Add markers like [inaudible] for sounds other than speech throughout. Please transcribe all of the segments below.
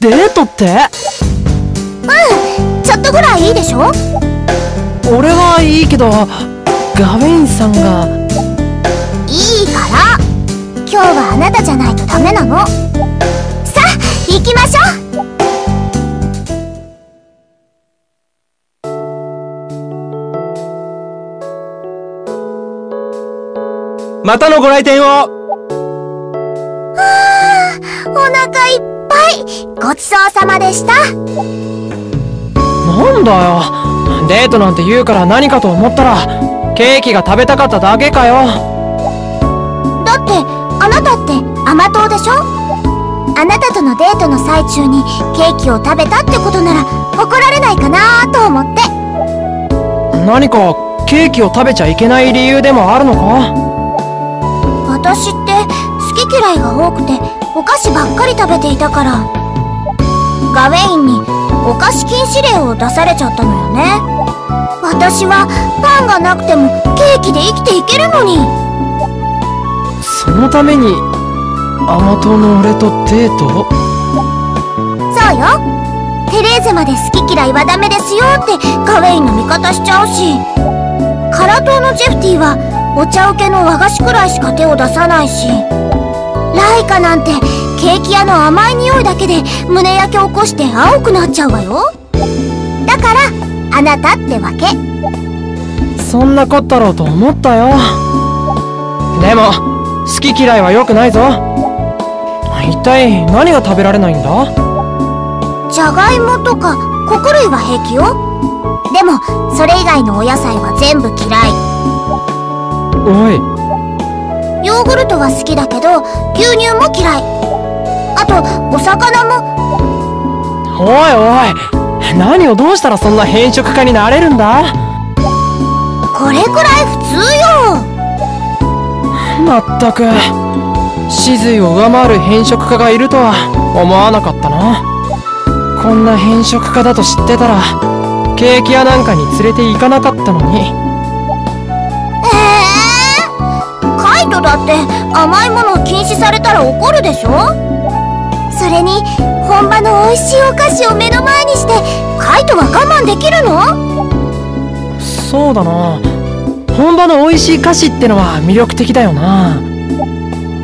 デートって？うんちょっとぐらいいいでしょ？俺はいいけどガウェインさんが。いいから。今日はあなたじゃないとダメなの。さあ行きましょうまたのご来店を。はあお腹いっぱい。ごちそうさまでした。なんだよ。デートなんて言うから何かと思ったらケーキが食べたかっただけかよ。だってあなたって甘党でしょ？あなたとのデートの最中にケーキを食べたってことなら怒られないかなと思って。何かケーキを食べちゃいけない理由でもあるのか？私って好き嫌いが多くてお菓子ばっかり食べていたから。ガウェインにお菓子禁止令を出されちゃったのよね。私はパンがなくてもケーキで生きていけるのに。そのために甘党の俺とデートそうよ。テレーゼまで好き嫌いはダメですよってガウェインの味方しちゃうし。カラ島のジェフティはお茶受けの和菓子くらいしか手を出さないし。ライカなんてケーキ屋の甘い匂いだけで胸焼け起こして青くなっちゃうわよ。だからあなたってわけ。そんなこったろうと思ったよ。でも好き嫌いは良くないぞ。一体何が食べられないんだ？じゃがいもとか穀類は平気よ。でもそれ以外のお野菜は全部嫌いおい。ヨーグルトは好きだけど牛乳も嫌い。あとお魚も。おいおい。何をどうしたらそんな変色家になれるんだ？これくらい普通よ。まったく死髄を上回る変色家がいるとは思わなかったな。こんな変色家だと知ってたらケーキ屋なんかに連れて行かなかったのにだって甘いものを禁止されたら怒るでしょ？それに本場の美味しいお菓子を目の前にしてカイトは我慢できるの？そうだな。本場の美味しい菓子ってのは魅力的だよな。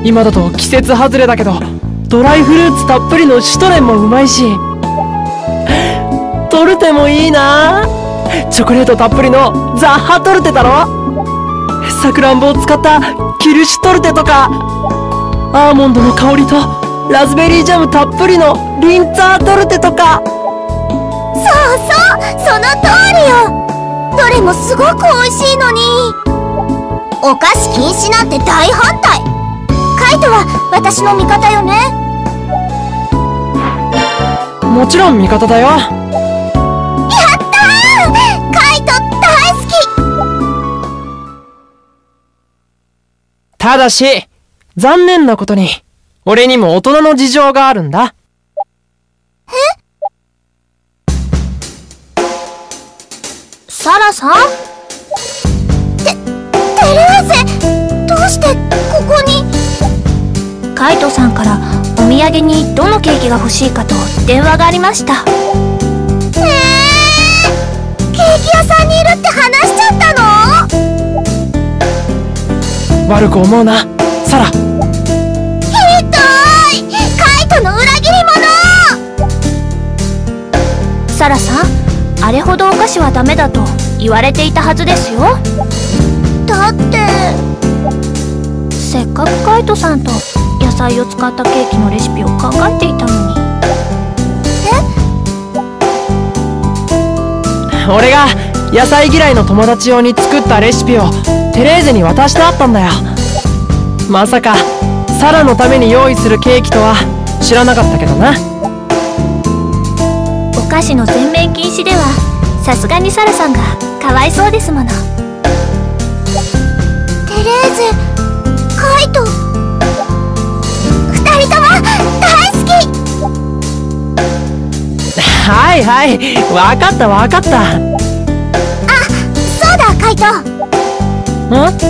今だと季節外れだけどドライフルーツたっぷりのシュトレンもうまいしトルテもいいな。チョコレートたっぷりのザッハトルテだろ。さくらんぼを使ったキルシュトルテとかアーモンドの香りとラズベリージャムたっぷりのリンツァートルテとか。そうそうその通りよ。どれもすごく美味しいのに。お菓子禁止なんて大反対。カイトは私の味方よね。もちろん味方だよただし、残念なことに、俺にも大人の事情があるんだ。サラさん？て、テレーゼどうしてここに？カイトさんからお土産にどのケーキが欲しいかと電話がありました。えー、ケーキ屋さんにいるって話しちゃった悪く思うな、サラ。ひどい。カイトの裏切り者。サラさんあれほどお菓子はダメだと言われていたはずですよ。だってせっかくカイトさんと野菜を使ったケーキのレシピを考えていたのに。俺が野菜嫌いの友達用に作ったレシピをテレーゼに渡してあったんだよ。まさか、サラのために用意するケーキとは知らなかったけどな。お菓子の全面禁止ではさすがにサラさんがかわいそうですものテレーゼカイト二人とも大好き [laughs] はいはい、わかったわかった。ん今日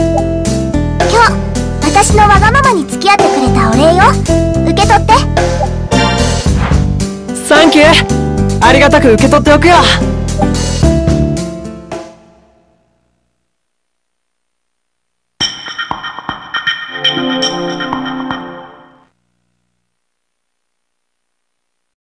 私のわがままに付き合ってくれたお礼よ。受け取って。サンキューありがたく受け取っておくよ